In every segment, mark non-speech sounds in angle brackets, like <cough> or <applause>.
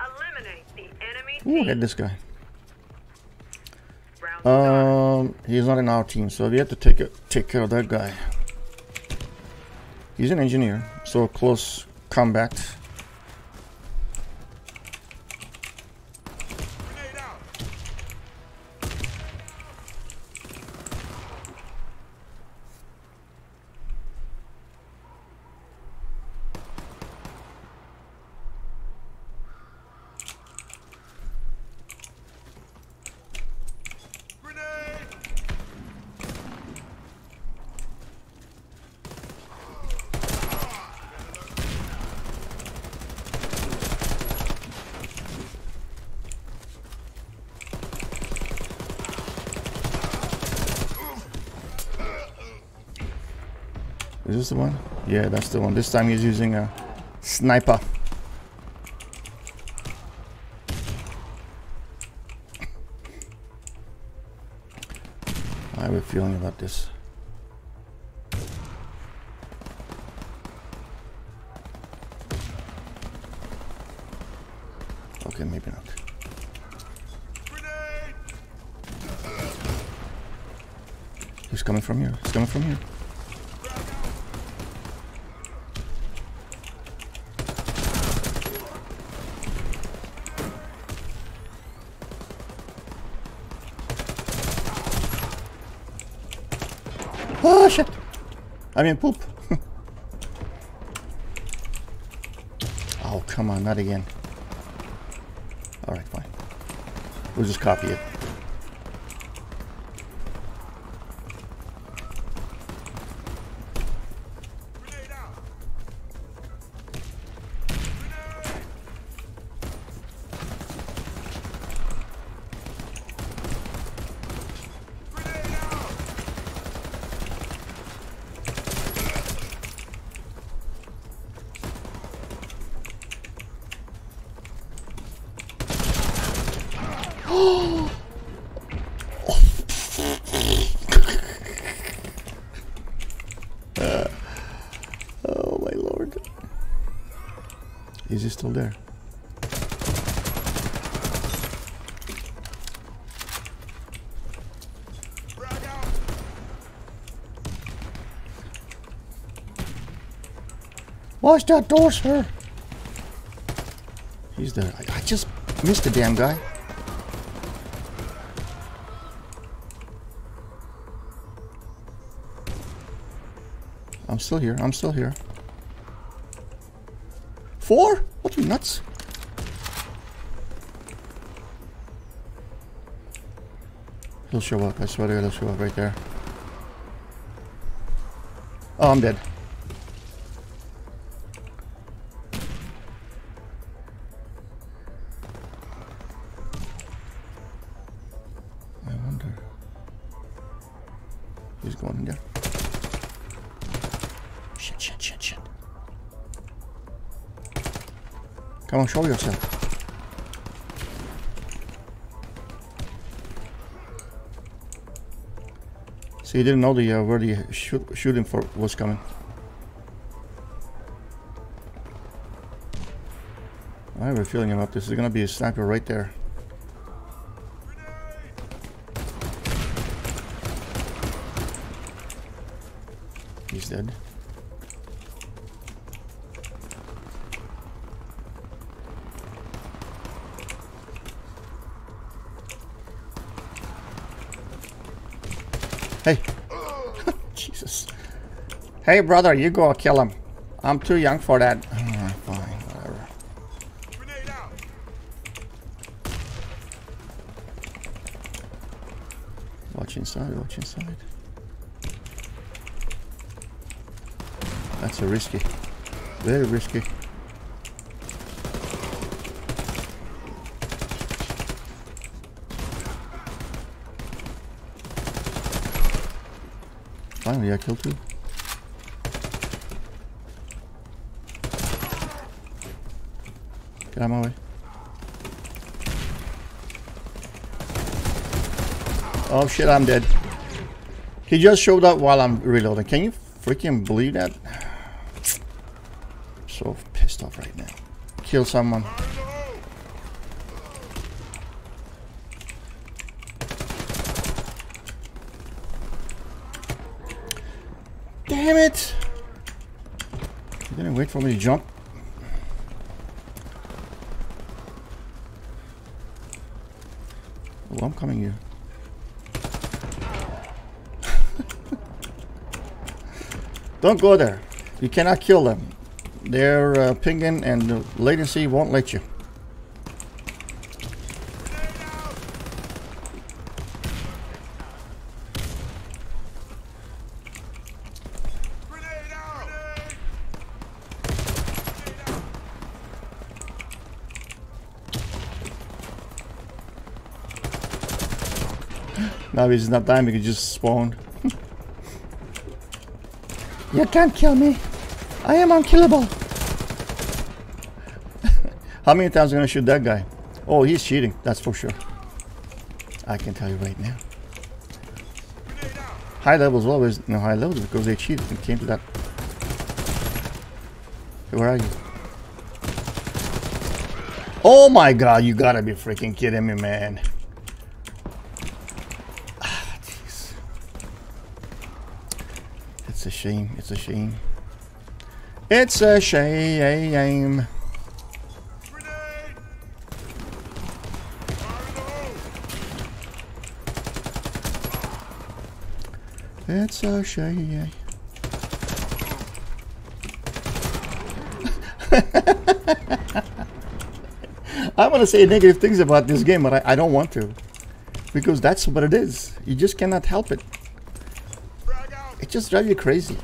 Eliminate the enemy Ooh, team. get this guy. Um, he's not in our team, so we have to take it, take care of that guy. He's an engineer, so close combat. Is this the one? Yeah, that's the one. This time he's using a sniper. I have a feeling about this. Okay, maybe not. He's coming from here. He's coming from here. Oh shit! I mean poop. oh come on, not again. Alright, fine. We'll just copy it. <gasps> Oh my lord. Is he still there? Watch that door, sir. He's there. I, I just missed the damn guy. I'm still here. I'm still here. Four? What, you nuts? He'll show up. I swear to God, he'll show up right there. Oh, I'm dead. I wonder. He's going in there. Come on, show yourself. See, he didn't know the uh, where the shoot, shooting for was coming. I have a feeling about this. There's gonna be a sniper right there. He's dead. Hey. Jesus. Hey, brother, you go kill him. I'm too young for that. Alright, fine, whatever. Watch inside, watch inside. That's a risky. Very risky. Finally, I killed two. Get out of my way. Oh shit, I'm dead. He just showed up while I'm reloading. Can you freaking believe that? I'm <sighs> So pissed off right now. Kill someone. Damn it! You didn't wait for me to jump. Oh, I'm coming here. <laughs> Don't go there. You cannot kill them. They're uh, pinging and the latency won't let you. Now he's not dying because he just spawned. you can't kill me. I am unkillable. How many times am I gonna shoot that guy? Oh, he's cheating. That's for sure. I can tell you right now. High levels always no high levels because they cheated and came to that. Where are you? Oh my god, you gotta be freaking kidding me, man. Ah, jeez. It's a shame. It's a shame. It's a shame. It's a shame. <laughs> I want to say negative things about this game, but I, I don't want to. Because that's what it is. You just cannot help it. It just drives you crazy.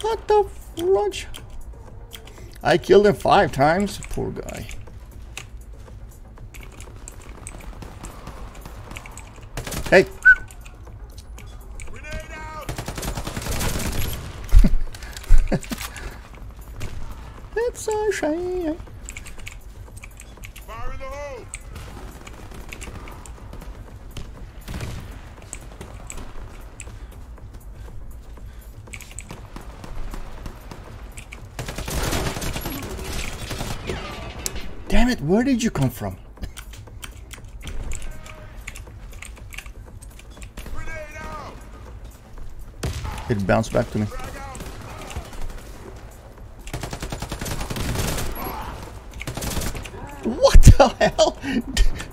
What the flunch? I killed him five times. Poor guy. Hey, <laughs> it's a shame. Damn it, where did you come from? It bounced back to me. What the hell?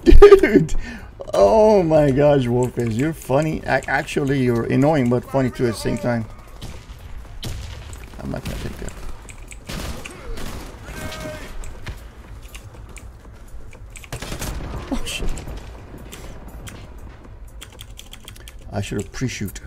<laughs> Dude! Oh my gosh, Warface, you're funny. Actually, you're annoying but funny too at the same time. I'm not gonna take that. Oh shit. I should have pre-shoot.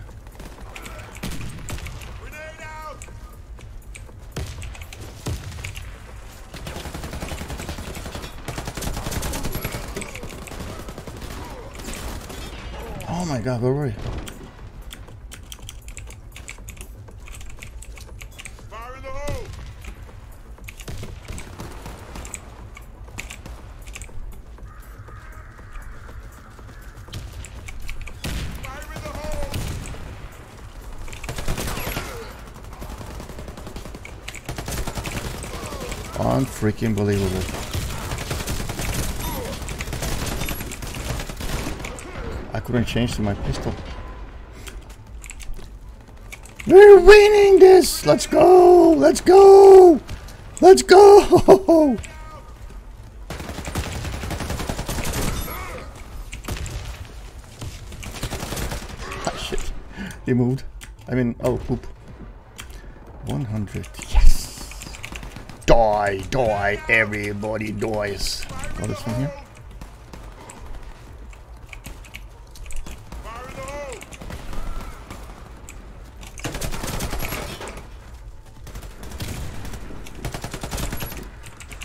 Oh my god, where were you? Fire in the hole! Fire in the hole! Unfreaking believable. I couldn't change to my pistol. We're winning this! Let's go! Let's go! Let's go! <laughs> ah, shit. He moved. I mean, oh, poop. 100. Die, die, everybody dies. Oh, this one here?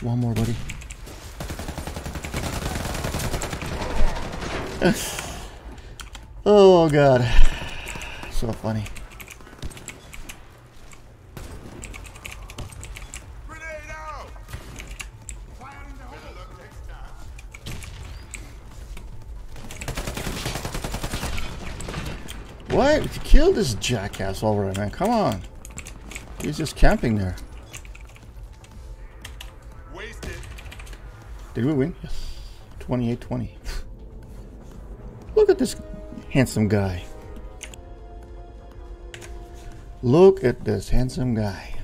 One more, buddy. <laughs> oh, God. So funny. What? Kill this jackass already, man. Come on. He's just camping there. Wasted. Did we win? Yes. 28-20. <sighs> Look at this handsome guy. Look at this handsome guy.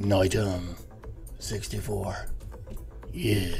NYTOM 64. Yeah.